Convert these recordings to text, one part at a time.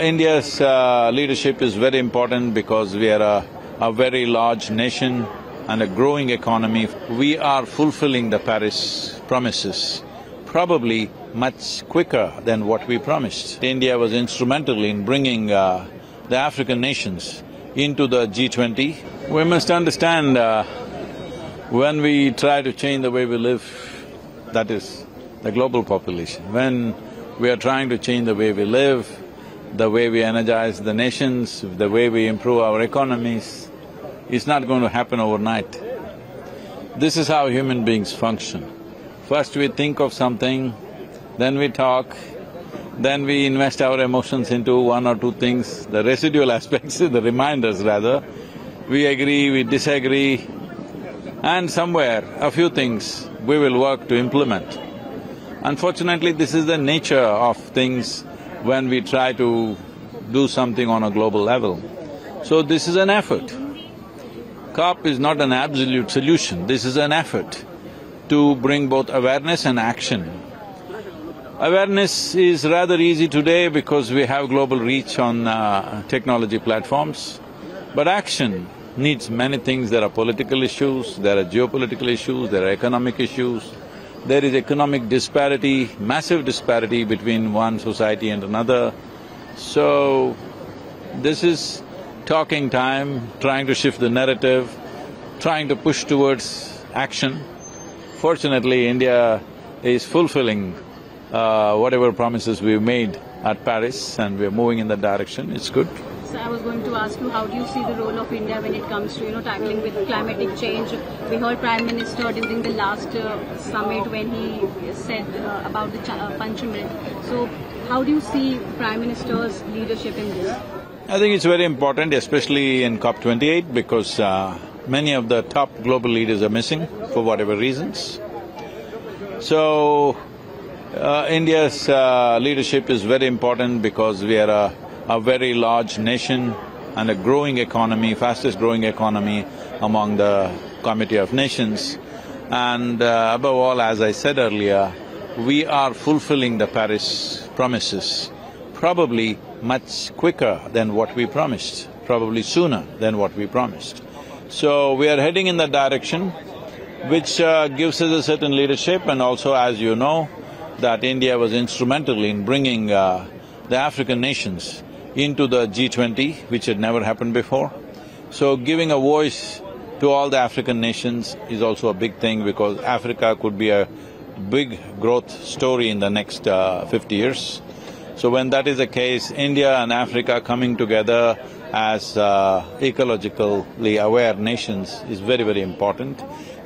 India's uh, leadership is very important because we are a, a very large nation and a growing economy. We are fulfilling the Paris promises, probably much quicker than what we promised. India was instrumental in bringing uh, the African nations into the G20. We must understand uh, when we try to change the way we live, that is the global population, when we are trying to change the way we live, the way we energize the nations, the way we improve our economies, it's not going to happen overnight. This is how human beings function. First we think of something, then we talk, then we invest our emotions into one or two things, the residual aspects, the reminders rather. We agree, we disagree, and somewhere a few things we will work to implement. Unfortunately, this is the nature of things when we try to do something on a global level. So this is an effort. COP is not an absolute solution, this is an effort to bring both awareness and action. Awareness is rather easy today because we have global reach on uh, technology platforms, but action needs many things. There are political issues, there are geopolitical issues, there are economic issues, there is economic disparity, massive disparity between one society and another. So, this is talking time, trying to shift the narrative, trying to push towards action. Fortunately, India is fulfilling uh, whatever promises we've made at Paris and we're moving in that direction, it's good. I was going to ask you, how do you see the role of India when it comes to, you know, tackling with climatic change? We heard Prime Minister during the last uh, summit when he said uh, about the uh, Panchamrit. So how do you see Prime Minister's leadership in this? I think it's very important, especially in COP twenty-eight, because uh, many of the top global leaders are missing for whatever reasons. So, uh, India's leadership is very important because we are a a very large nation and a growing economy, fastest growing economy among the Committee of Nations. And uh, above all, as I said earlier, we are fulfilling the Paris promises, probably much quicker than what we promised, probably sooner than what we promised. So we are heading in that direction, which uh, gives us a certain leadership and also, as you know, that India was instrumental in bringing uh, the African nations into the G20, which had never happened before. So giving a voice to all the African nations is also a big thing because Africa could be a big growth story in the next uh, fifty years. So when that is the case, India and Africa coming together as uh, ecologically aware nations is very, very important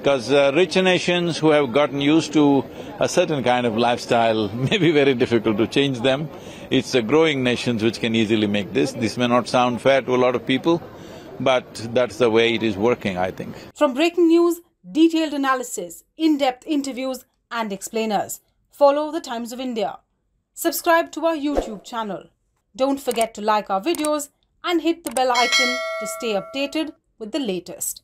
because uh, rich nations who have gotten used to a certain kind of lifestyle may be very difficult to change them. It's the growing nations which can easily make this. This may not sound fair to a lot of people, but that's the way it is working, I think. From breaking news, detailed analysis, in-depth interviews and explainers, follow the Times of India. Subscribe to our YouTube channel. Don't forget to like our videos and hit the bell icon to stay updated with the latest.